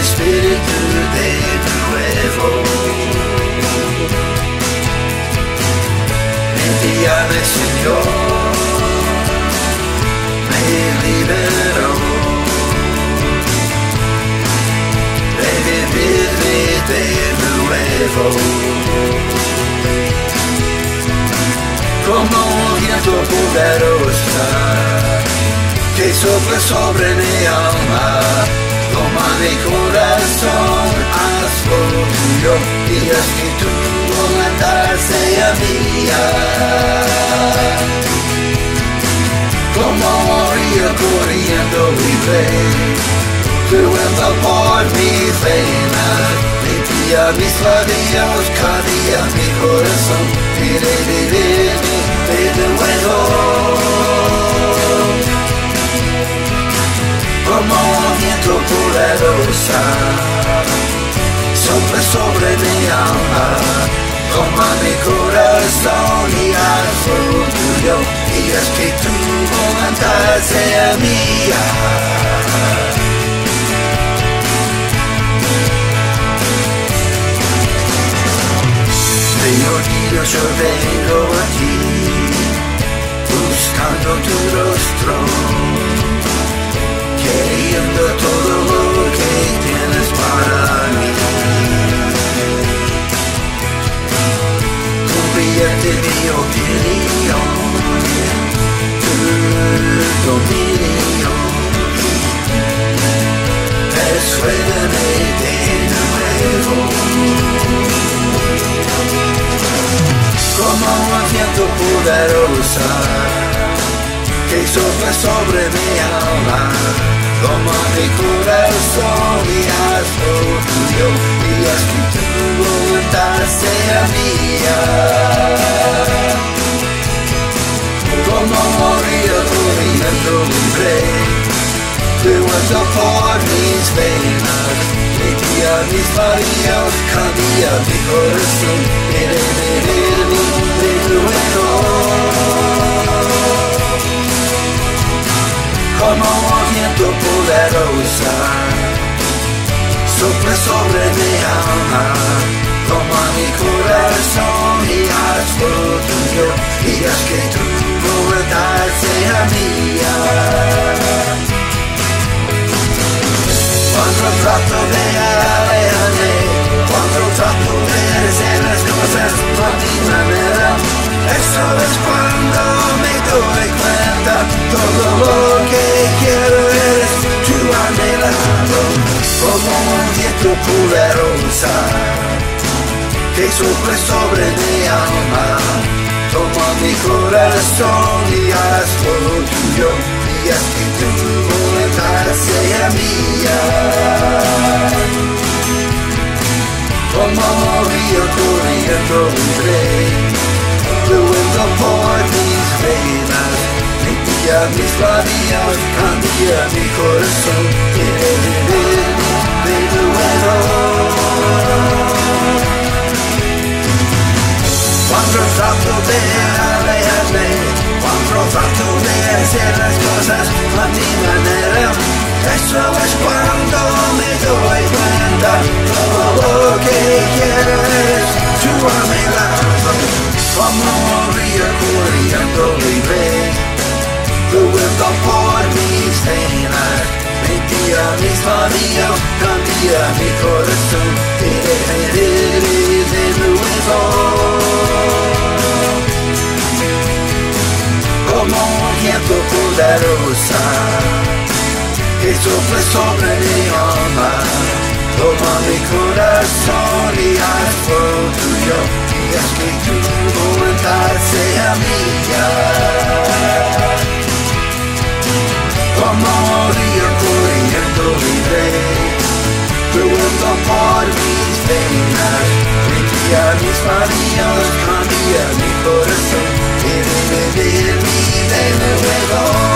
espíritu de nuevo. Envíame, Señor, me liberó. De vivir de nuevo. como un viento poderosa que sopla sobre mi alma. Tuyo que voluntad sea mía. Como río corriendo libre, fluendo por mis venas, limpia mis labios, cambia mi corazón, quiere vivir de nuevo. Como un viento poderosa, sopla toma mi corazón y hazlo tuyo, y es que tu voluntad sea mía. Señor yo vengo a ti buscando tu que sopla sobre mi alma, toma mi corazón limpia mis labios, cambia mi corazón, quiere vivir de nuevo. como un viento poderosa, sopla sobre mi alma, toma mi poderosa que sopla sobre mi alma. Toma mi corazón y hazlo tuyo y haz que tu voluntad sea mía como río corriendo libre fluendo por mis venas. Limpia mis labios, cambia mi corazón, quiere vivir Cuando tanto te alegras de Cuando tanto me cierras cosas a mi manera Eso es cuando me doy cuenta. Todo lo que quieres tú a mi lado Como un río corriendo libre limpia mis labios, cambia mi corazón, quiere vivir de nuevo. Como un viento poderosa que sopla sobre mi alma, toma mi corazón fluendo por mis venas, limpia mis manos, cambia mi corazón, quiere vivir mi de nuevo.